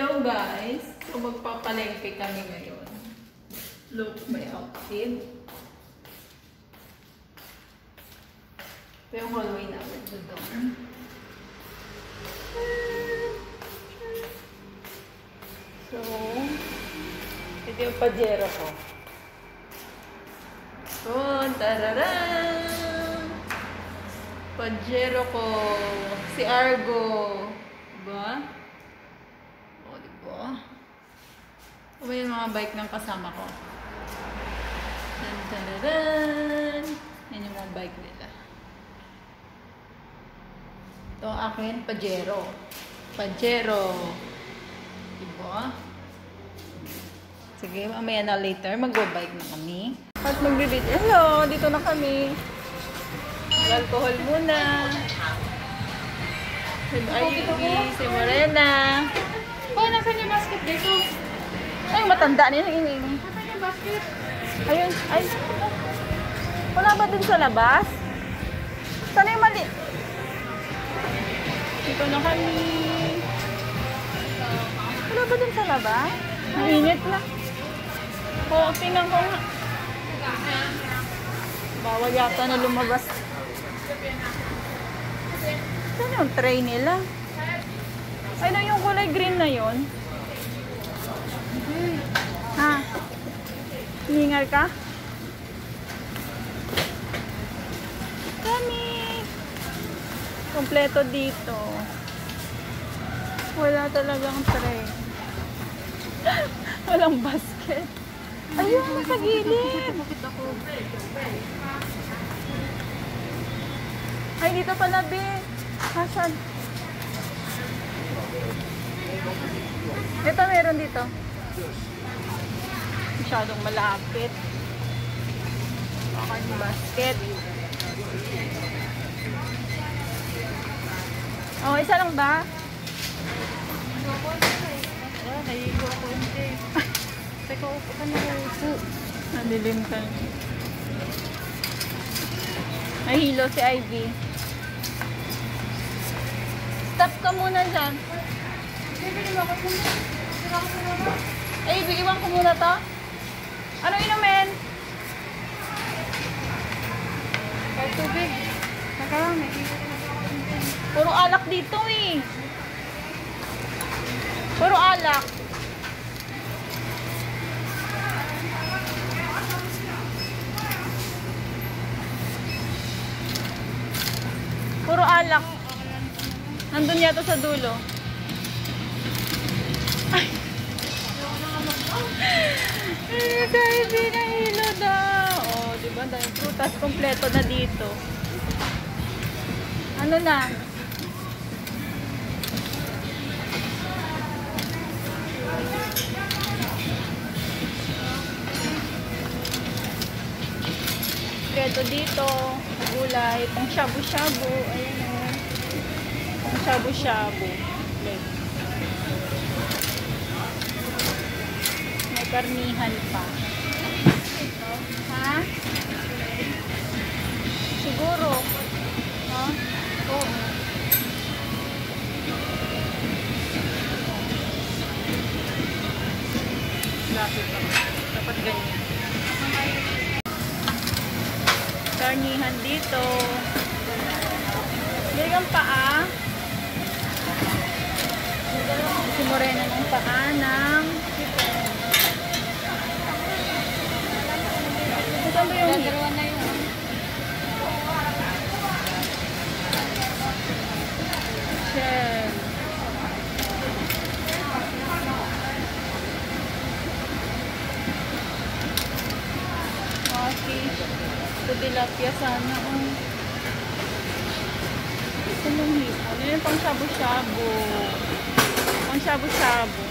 Hello guys! So magpapalengke kami ngayon. Look my outfit. Ito yung hallway namin doon. So, ito yung pajero ko. So, tararan! Pajero ko. Si Argo. Diba? O, diba? Ito yung mga bike ng kasama ko. Tan, tararan! Yan yung mga bike nila. Ito ang akin, Pajero. Pajero. Diba? Sige, mamaya na later, mag-bike na kami. At magbibid. Hello, dito na kami. Alcohol muna. Si Ivy, si Morena. Oh, nasan yung basket dito? Ay, matanda yung basket? ayun. Ay, wala ba dun sa labas? Sana yung mali? Dito na kami. Wala ba dun sa labas? Ang init na. Oo, tingnan ko nga. Bawal yata na lumabas. Saan yung tray nila? Ay, na yung kulay green na yon. Ha? Hiningal ka? Kami! Kompleto dito. Wala talagang tray. Walang basket. Ayun, sa gilid. Ay, dito pala, be. Hasan. Ito, meron dito. Masyadong malapit. Yung basket. Oh, isa lang ba? Ah, naigo ako hindi. Teka, upo ka na upo. Nadilim ka na. Nahilo si Ivy. Stop ka muna dyan. Bibili mo ako kung sira ko sa baba. Ivy, iwan ko muna to. Ano inumin? Kahit tubig. Ko. Puro alak dito eh. Puro alak. Puro alak. Nandun yata sa dulo. Dahil di na hilo daw. Oh, di ba? Dahil prutas kompleto na dito. Ano na? Keto dito, gulay, pang shabu-shabu, ayan o. Pang shabu-shabu. Karnihan pa. Ha? Siguro. Ha? Oo. Lapit. Dapat ganyan. Karnihan dito. Bili kang paa. Si Morena ng paa ng Saan ba yung Dalawa na yun. shell? Tilapia sana. Oh. Ito yung hipon. Ano yung pang shabu-shabu? Pang shabu-shabu.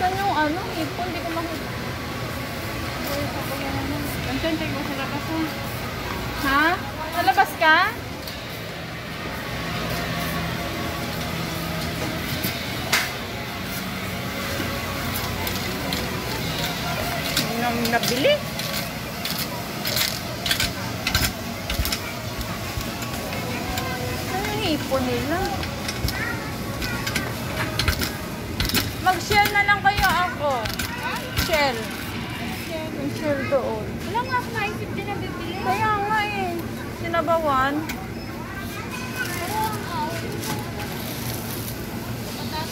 Saan yung ano? Hipon? Hindi ko makita. Andiyan, tayo ko sa labas mo. Ha? Nalabas ka? Nang nabili?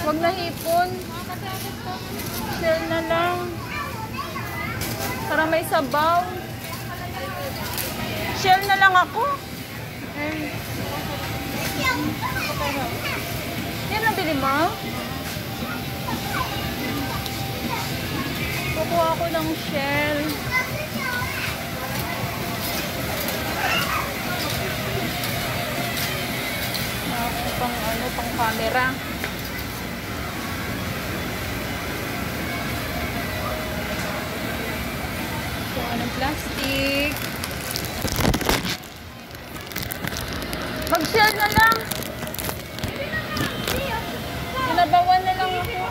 Huwag na hipon. Shell na lang. Para may sabaw. Shell na lang ako. Yan ang bili mo? Kukuha ako ng shell. Ako pang ano, pang camera. Kuha ng plastic. Mag-share na lang. Sinabawan na lang ako.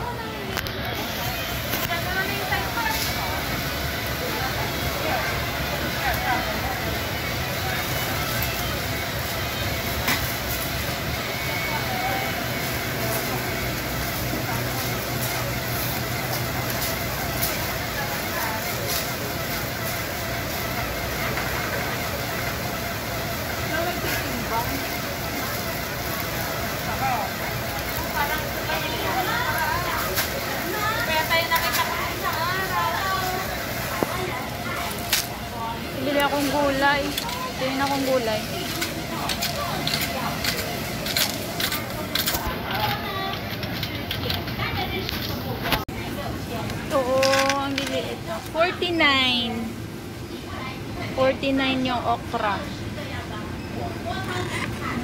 Bili akong gulay. Tingin akong gulay. Oo, ang liliit na. 49. 49 yung okra.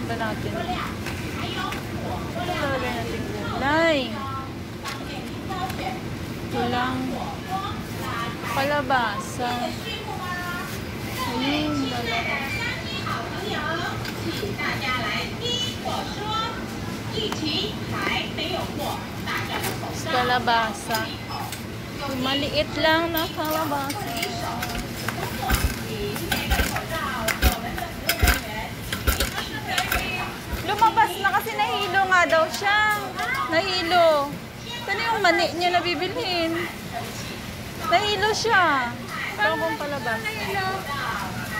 Ba natin? Ano ba natin gulay? Ito lang. Kalabasa. Ayun, dalawa. kalabasa. Maliit lang na kalabasa. Lumabas na kasi nahilo nga daw siya. Nahilo. Saan yung mani niya na bibilhin? Nahilo siya. Parang kung palabas.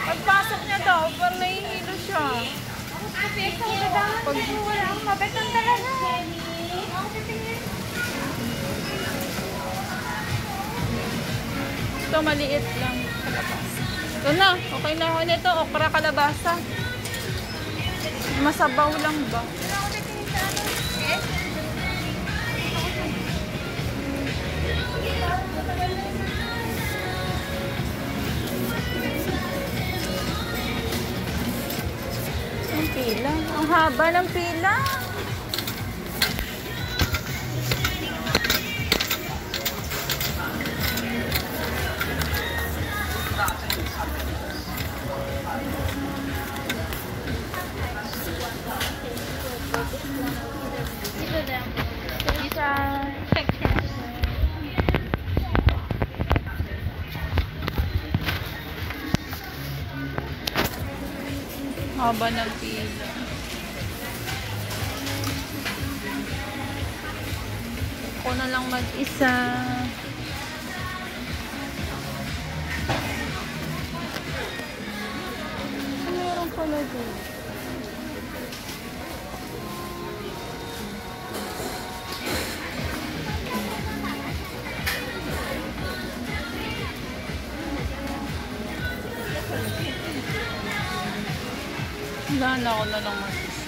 Pagpasok niya daw, parang nahihilo siya. Pag wala akong mabetang talaga. Ito maliit lang. Kalabasa. Ito na. Okay na ako nito. Okra kalabasa. Masabaw lang ba? Ang pila. Ang haba ng pila. Isa. Haba ng pila. Ako na lang mag-isa. Ano meron pala doon? Wala na ako na lang mag-isa.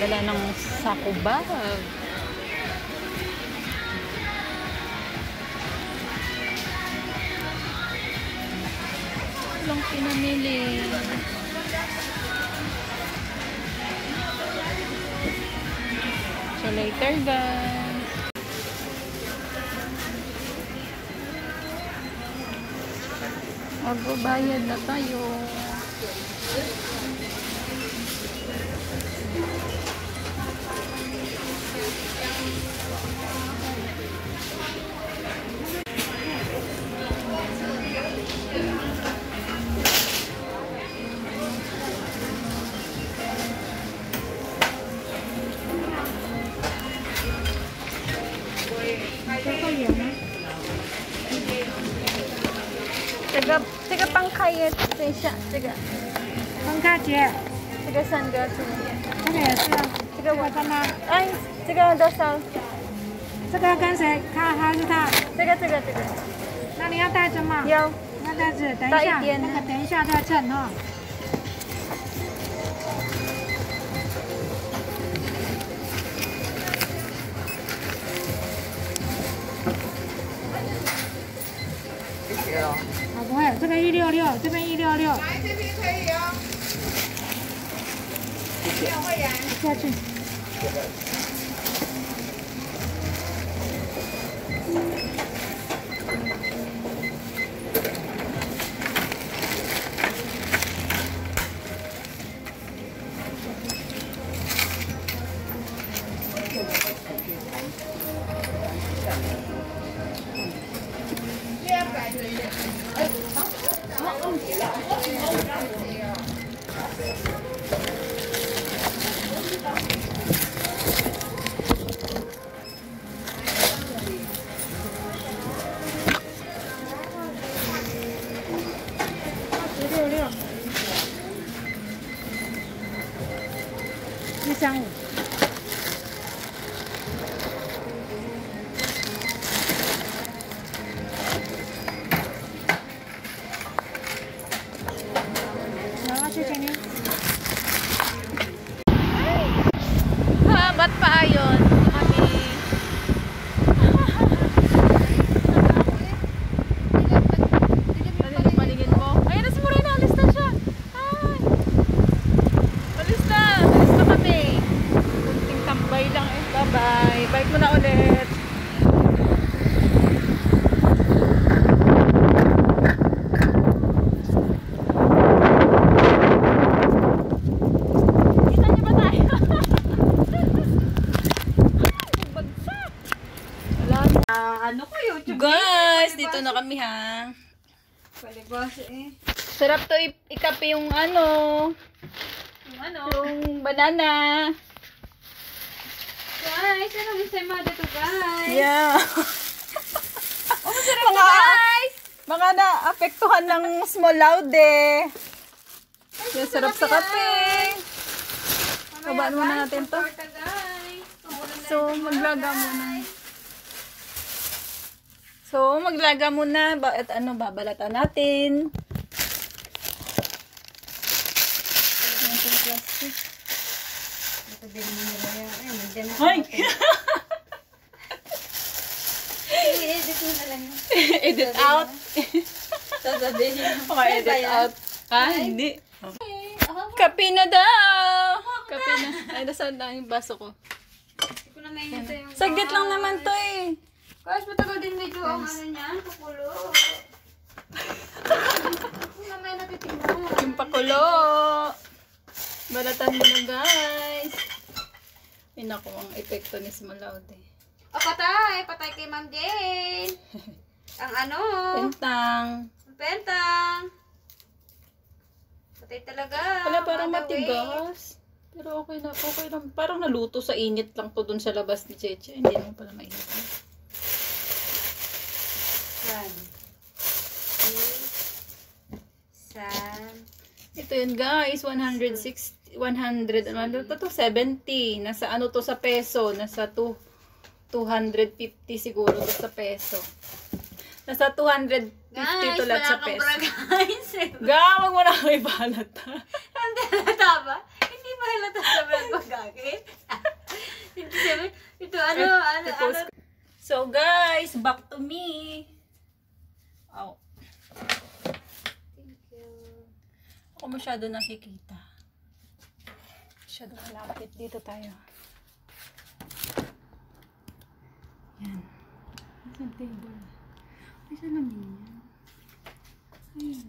Wala ng sako bag. Walang pinamili. So later guys. Magbabayad na tayo. 可以等一下，这个分开姐，这个三个是，这个也是，这个我的吗？哎，这个多少？这个跟谁？他还是他？这个这个这个那你要带着吗？有，你要带着，等一下，一那个等一下再称哈。好，不会，这个一六六，这边一六六。来这边可以哦。下去。三。Palibas eh. Sarap to ikape yung ano, Yung ano? yung banana. Guys, ano gusto mo dito guys? Yeah. Oh, masarap mga, mga na-apektuhan ng small laude. Yung sarap sa kape. Kabaan muna natin to. guys. So, maglaga muna. So, maglaga muna. Ba at ano, babalatan natin. Ayan, sa plastic. Ay! I-edit mo na lang. Edit out. Sasabihin mo. Maka-edit out. Ha? Hindi. Kape na daw! Kape na. Ay, nasaan na yung baso ko? Hindi ko na mainit yung... Saglit lang naman to eh. Guys, matagal din medyo ang ano niyan, pakulo. Kung na may natitingnan. Yung pakulo. Balatan mo na guys. Ay naku, ang epekto ni Smaloud eh. O, patay! Patay kay Ma'am Jane! ang ano? Pentang. Ang pentang! Patay talaga. Wala, parang way. matigas. Pero okay na, okay lang. Parang naluto sa init lang to dun sa labas ni Cheche. Hindi naman pala mainit. One. Two. San. Ito yun guys, 160, 100, ano to, to 70. Nasa ano to sa peso, nasa to, 250 siguro to sa peso. Nasa 250 Guys, to lahat sa wala kang peso. guys. Ga, wag mo na kayo balat ha. Hindi halata ba? Hindi ba halata sa vlog ko gagawin? Hindi sabi, ito ano, ano, ano. So guys, back to me. Oh, Thank you. ako masyado nakikita. Masyado malapit. Dito tayo. Yan. Saan table? Ay, saan naman yan? Ayan.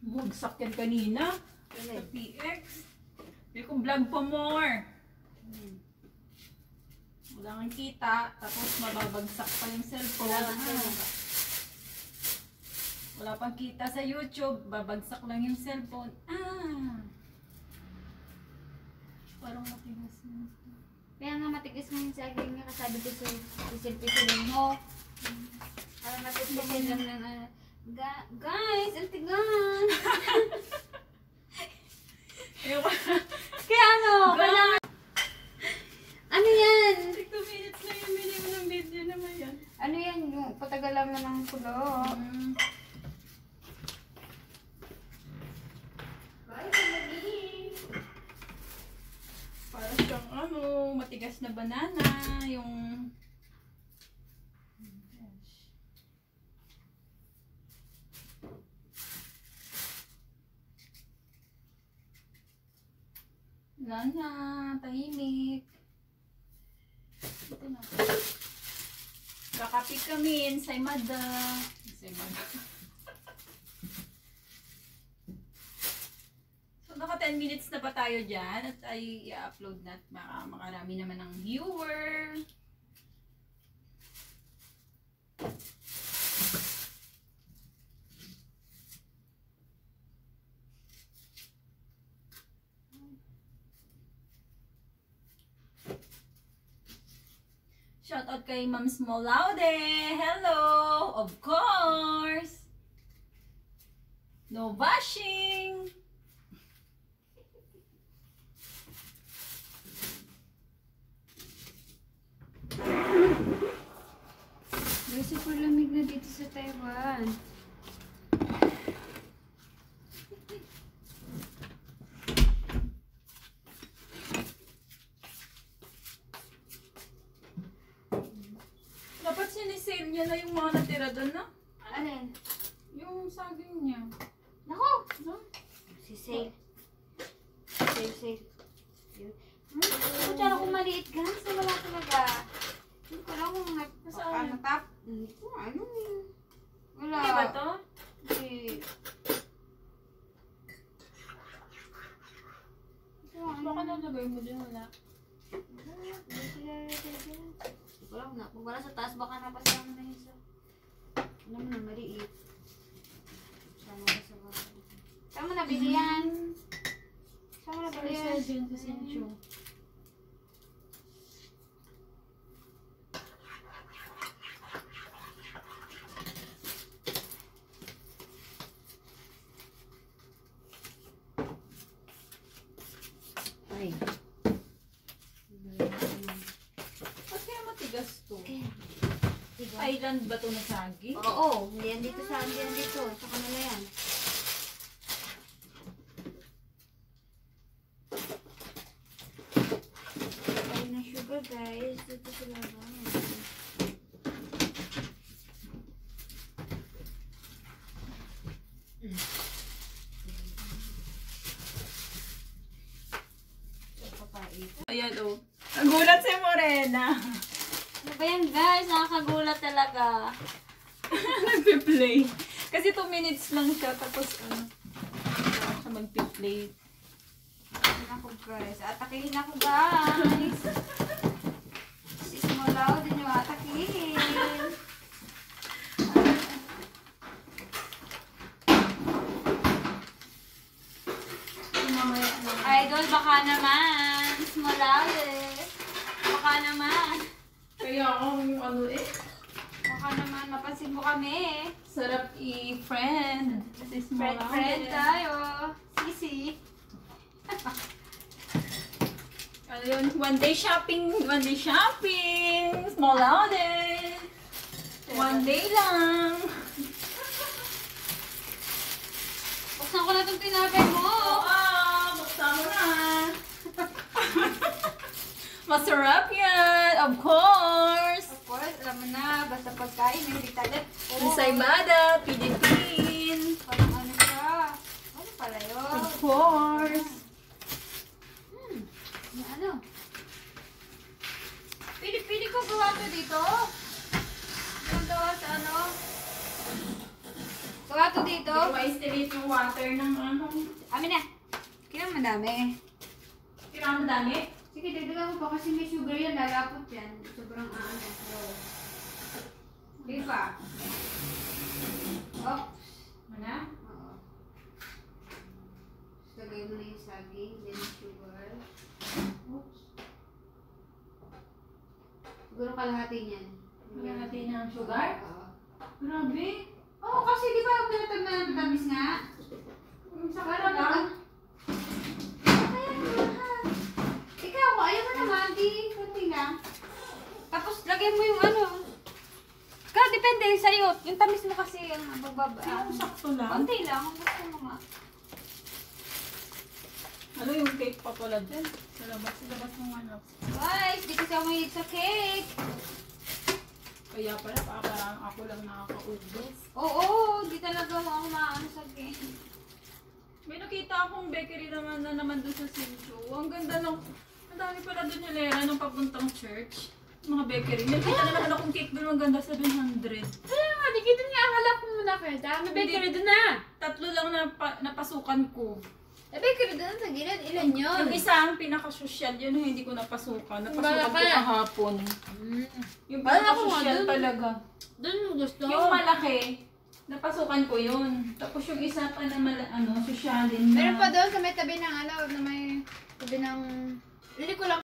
Bugsak yan kanina. Sa PX. Hindi ko vlog pa more. Wala kang kita, tapos mababagsak pa yung cellphone. Wala pang kita sa YouTube, babagsak lang yung cellphone. Ah! Parang matigas na. Kaya nga matigas mo yung sa akin nga kasabi ko sa isilpi sa mo. Para matitigil lang ng ano. Ga- guys, ang tigas! Kaya ano, kailangan... Ano yan? 2 minutes na yung minimum ng video naman yan. Ano yan? Yung kulo. Mm. Para siyang ano, matigas na banana. Yung... Wala na, tahimik. Ito na. Kakapit kami, ensaymada. Ensaymada. So, naka 10 minutes na pa tayo dyan at ay i-upload na at baka makarami naman ng viewer. Kay Ma'am Smolaude. Hello! Of course! No bashing! Guys, super lamig na dito sa Taiwan. Dapat sinisale niya na yung mga natira doon, no? Alin? Yung saging niya. Nako! No? Si Sale. Sale, Sale. Hmm? Kung kung maliit guys, na wala talaga. Hindi ko alam kung nag- Nasaan ano tap. Hindi ko ano yun. Wala. Hindi ba to? Hindi. Ano? Baka nalagay mo din, wala. Wala wala sa taas, baka napasama na yun sa... Ano mo na, maliit. Sama ka sa baba. Saan mo nabili yan? Saan mo nabili yan? Sorry, dyan sa Sincho. Ay. Ba't kaya matigas to? Diba? Island ba to na saging? Oo, hindi yan dito sa hindi yan dito. Sa kanila yan. Ay na sugar Ayan o. Nagulat si Morena. Ano ba yan guys? Nakakagulat talaga. Nagpi-play. Kasi 2 minutes lang siya, tapos ano, uh, siya magpi-play. Atakihin ako guys. Atakihin ako guys. Loud din yung na. Idol, baka naman. Loud eh. Baka naman. Kaya akong ano eh, Baka naman mapansin mo kami eh. sarap i-friend. Kasi small Friend, friend tayo. Ano yun? One day shopping, one day shopping. Small outing. One day lang. Buksan ko na itong tinapay mo. Oo, buksan mo na. Masarap yan, of course. Of course, alam mo na. Basta pagkain, hindi talit. Ensaymada, Philippine. Parang ano siya. Ano pala yun? Of course. Hmm. Ano, ano? Pili-pili ko gawa to dito. Ang gawa sa ano? Gawa to dito. Dito ma-estimate yung water ng ano. Amin na. Kailan madami? Kailangan mo dami? Sige, dagdagan mo pa kasi may sugar yan. Lalapot yan. Sobrang ano. Di ba? Oh. Mana? Oo. Lagay mo na yung saging, then sugar. Oops. Siguro kalahati niyan. Natin ng sugar. Grabe. Oo, oh, kasi di ba pinatag na ng tamis nga? Sa Para lang. Kaya nga. Ikaw, ayaw mo naman, di, kunti lang. Tapos, lagyan mo yung ano. Ikaw, depende sa'yo. Yung tamis mo kasi yung magbaba. Yung sakto lang. Kunti lang, kung gusto mo nga. Ano yung cake pa pala dyan? Sa labas, sa labas ng ano. Guys, di kasi ako mahilig sa cake. Kaya pala, pa- parang ako lang nakakaubos. Oo, di talaga ako maano sa cake. May nakita akong bakery naman na naman doon sa Sincho. Ang ganda ng... Ang dami pala doon yung lera nung papuntang church. Mga bakery. May nakita na naman akong cake doon. Ang ganda 700. Kaya nga, di kita niya akala ko muna kayo. Dami bakery doon na. Tatlo lang na pa, napasukan ko. Eh, bakery doon sa gilid. Ilan yun? Yung isa ang pinaka-social, yun yung hindi ko napasukan. Napasukan ko Malaki. kahapon. Mm. Yung Wala ako nga pinaka-social dun. talaga. Doon mo gusto. Yung malaki, napasukan ko yun. Tapos yung isa pa na mala, ano, sosyalin na. Meron pa doon sa may tabi ng ano, na may tabi ng... Hindi ko lang